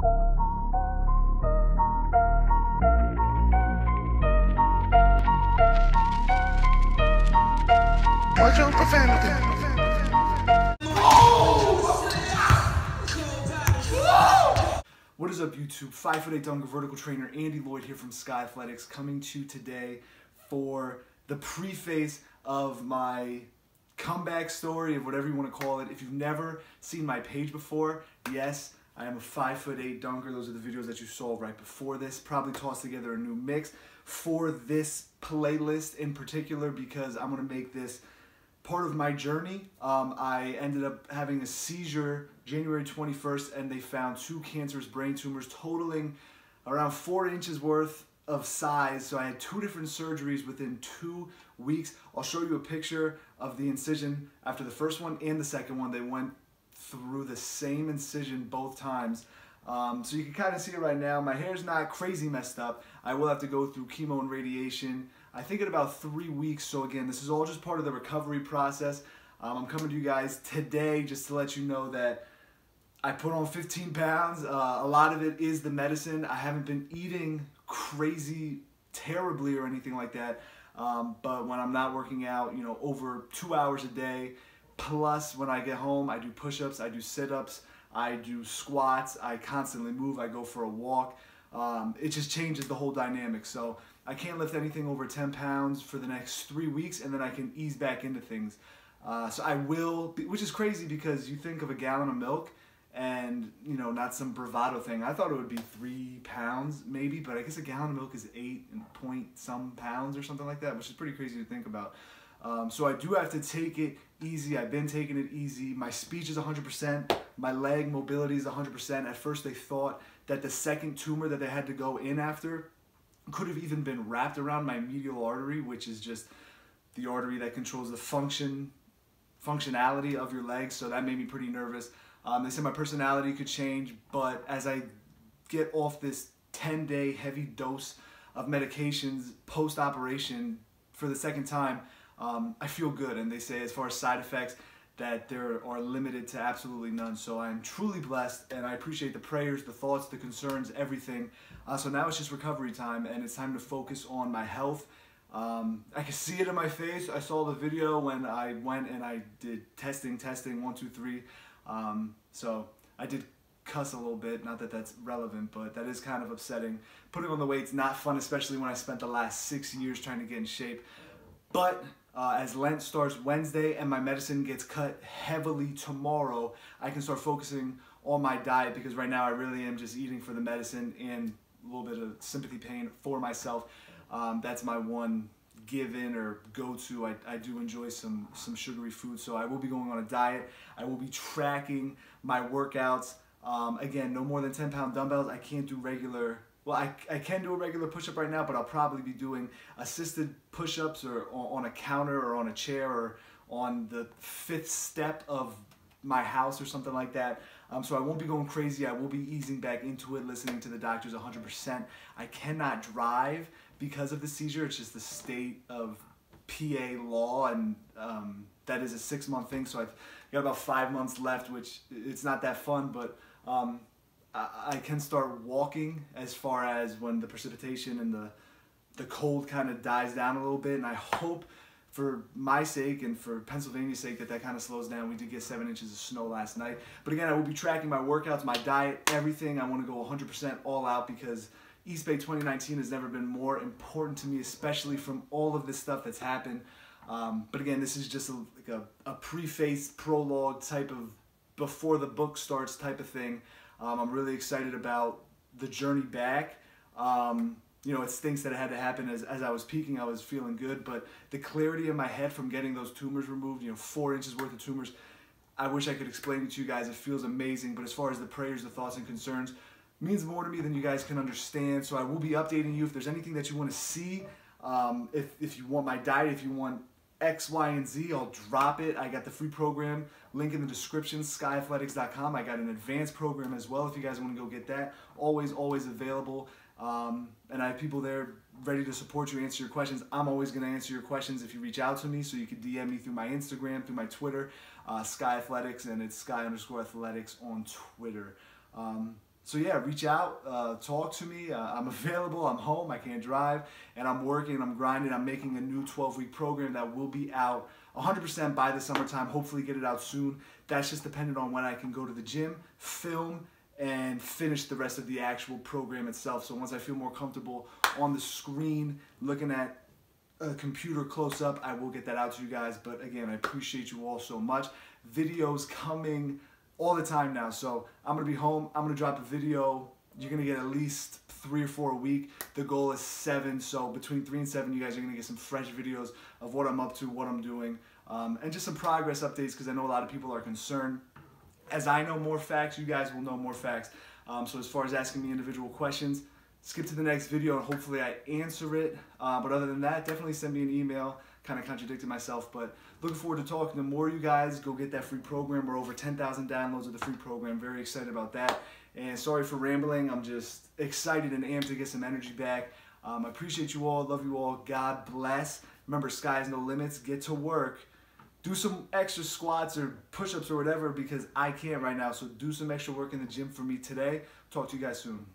Watch your profanity. What is up, YouTube? Five foot eight dunker vertical trainer Andy Lloyd here from Skigh Athletics, coming to you today for the preface of my comeback story, of whatever you want to call it. If you've never seen my page before, yes, I am a five foot eight dunker. Those are the videos that you saw right before this. Probably tossed together a new mix for this playlist in particular because I'm gonna make this part of my journey. Um, I ended up having a seizure January 21st, and they found two cancerous brain tumors totaling around four inches worth of size. So I had two different surgeries within two weeks. I'll show you a picture of the incision after the first one and the second one. They went through the same incision both times. Um, so you can kind of see it right now. My hair's not crazy messed up. I will have to go through chemo and radiation. I think in about three weeks. So again, this is all just part of the recovery process. Um, I'm coming to you guys today just to let you know that I put on 15 pounds. Uh, a lot of it is the medicine. I haven't been eating crazy terribly or anything like that. Um, but when I'm not working out, you know, over two hours a day, plus when I get home, I do push-ups, I do sit-ups, I do squats, I constantly move, I go for a walk. Um, it just changes the whole dynamic. So I can't lift anything over 10 pounds for the next three weeks and then I can ease back into things. Uh, so I will, which is crazy because you think of a gallon of milk and you know not some bravado thing. I thought it would be three pounds maybe, but I guess a gallon of milk is eight and point some pounds or something like that, which is pretty crazy to think about. Um, so I do have to take it easy. I've been taking it easy. My speech is 100%. My leg mobility is 100%. At first they thought that the second tumor that they had to go in after could have even been wrapped around my medial artery, which is just the artery that controls the function functionality of your legs. So that made me pretty nervous. Um, they said my personality could change, but as I get off this 10 day heavy dose of medications post operation for the second time, um, I feel good. And they say, as far as side effects, that there are limited to absolutely none. So I'm truly blessed, and I appreciate the prayers, the thoughts, the concerns, everything. Uh, so now it's just recovery time, and it's time to focus on my health. Um, I can see it in my face. I saw the video when I went and I did testing, testing, one, two, three. Um, so I did cuss a little bit, not that that's relevant, but that is kind of upsetting. Putting on the weight's not fun, especially when I spent the last six years trying to get in shape. But uh, as Lent starts Wednesday and my medicine gets cut heavily tomorrow, I can start focusing on my diet because right now I really am just eating for the medicine and a little bit of sympathy pain for myself. Um, that's my one give in or go to. I, I do enjoy some, some sugary food, so I will be going on a diet. I will be tracking my workouts. Um, again, no more than 10 pound dumbbells. I can't do regular well, I, I can do a regular push-up right now, but I'll probably be doing assisted push-ups or on a counter or on a chair or on the fifth step of my house or something like that. Um, so I won't be going crazy. I will be easing back into it, listening to the doctors 100%. I cannot drive because of the seizure. It's just the state of PA law, and um, that is a six-month thing. So I've got about five months left, which it's not that fun, but um, I can start walking as far as when the precipitation and the the cold kind of dies down a little bit and I hope for my sake and for Pennsylvania's sake that that kind of slows down. We did get seven inches of snow last night. But again, I will be tracking my workouts, my diet, everything. I want to go 100% all out because East Bay 2019 has never been more important to me, especially from all of this stuff that's happened. Um, but again, this is just a, like a, a preface prologue type of before the book starts type of thing. Um, I'm really excited about the journey back. Um, you know, it's things that had to happen as, as I was peaking, I was feeling good, but the clarity in my head from getting those tumors removed, you know, four inches worth of tumors, I wish I could explain it to you guys. It feels amazing, but as far as the prayers, the thoughts, and concerns, means more to me than you guys can understand. So I will be updating you if there's anything that you want to see. Um, if, if you want my diet, if you want X, Y, and Z. I'll drop it. I got the free program, link in the description, skighathletics.com. I got an advanced program as well if you guys want to go get that. Always, always available. Um, and I have people there ready to support you, answer your questions. I'm always going to answer your questions if you reach out to me. So you can DM me through my Instagram, through my Twitter, uh, Skigh Athletics, and it's Skigh underscore Athletics on Twitter. Um, so yeah, reach out, uh, talk to me. Uh, I'm available. I'm home. I can't drive, and I'm working. I'm grinding. I'm making a new 12-week program that will be out 100% by the summertime. Hopefully, get it out soon. That's just dependent on when I can go to the gym, film, and finish the rest of the actual program itself. So once I feel more comfortable on the screen, looking at a computer close up, I will get that out to you guys. But again, I appreciate you all so much. Videos coming all the time now. So I'm gonna be home. I'm gonna drop a video. You're gonna get at least three or four a week. The goal is seven. So between three and seven, you guys are gonna get some fresh videos of what I'm up to, what I'm doing, um, and just some progress updates because I know a lot of people are concerned. As I know more facts, you guys will know more facts. Um, so as far as asking me individual questions, skip to the next video and hopefully I answer it. Uh, but other than that, definitely send me an email kind of contradicted myself, but looking forward to talking to more of you guys. Go get that free program. We're over 10,000 downloads of the free program. Very excited about that. And sorry for rambling. I'm just excited and amped to get some energy back. Um, I appreciate you all. Love you all. God bless. Remember, sky's no limits. Get to work. Do some extra squats or push ups or whatever because I can't right now. So do some extra work in the gym for me today. Talk to you guys soon.